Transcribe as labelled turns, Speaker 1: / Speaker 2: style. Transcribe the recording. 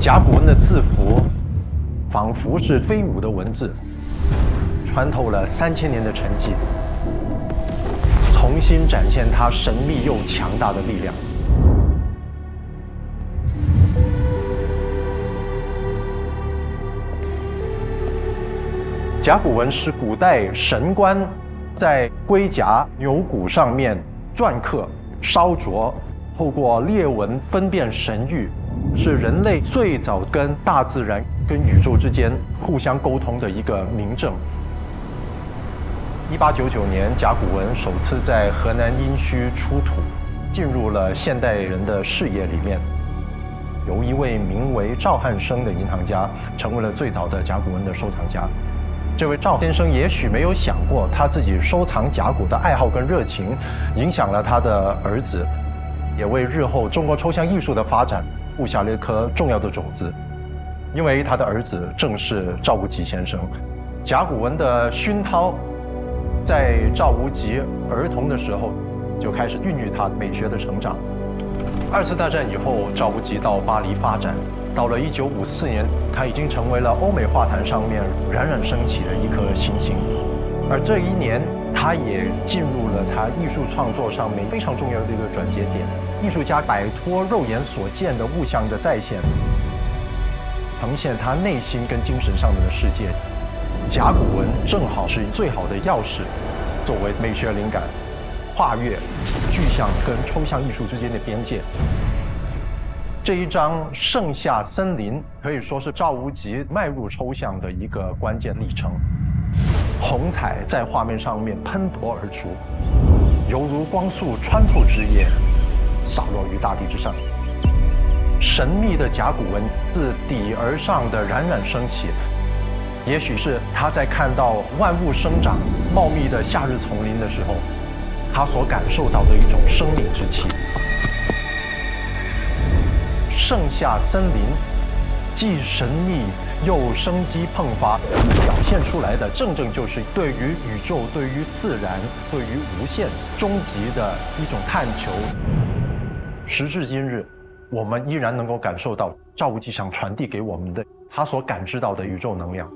Speaker 1: 甲骨文的字符，仿佛是飞舞的文字，穿透了三千年的沉寂，重新展现它神秘又强大的力量。甲骨文是古代神官在龟甲、牛骨上面篆刻、烧灼，透过裂纹分辨神谕，是人类最早跟大自然、跟宇宙之间互相沟通的一个明证。一八九九年，甲骨文首次在河南殷墟出土，进入了现代人的视野里面。由一位名为赵汉生的银行家，成为了最早的甲骨文的收藏家。这位赵先生也许没有想过，他自己收藏甲骨的爱好跟热情，影响了他的儿子，也为日后中国抽象艺术的发展布下了一颗重要的种子。因为他的儿子正是赵无极先生，甲骨文的熏陶，在赵无极儿童的时候就开始孕育他美学的成长。二次大战以后，赵无极到巴黎发展。到了一九五四年，他已经成为了欧美画坛上面冉冉升起的一颗星星。而这一年，他也进入了他艺术创作上面非常重要的一个转折点。艺术家摆脱肉眼所见的物象的再现，呈现他内心跟精神上面的世界。甲骨文正好是最好的钥匙，作为美学灵感，跨越具象跟抽象艺术之间的边界。这一张盛夏森林可以说是赵无极迈入抽象的一个关键历程。虹彩在画面上面喷薄而出，犹如光速穿透枝叶，洒落于大地之上。神秘的甲骨文自底而上的冉冉升起，也许是他在看到万物生长茂密的夏日丛林的时候，他所感受到的一种生命之气。盛夏森林，既神秘又生机迸发，表现出来的正正就是对于宇宙、对于自然、对于无限终极的一种探求。时至今日，我们依然能够感受到赵无极想传递给我们的他所感知到的宇宙能量。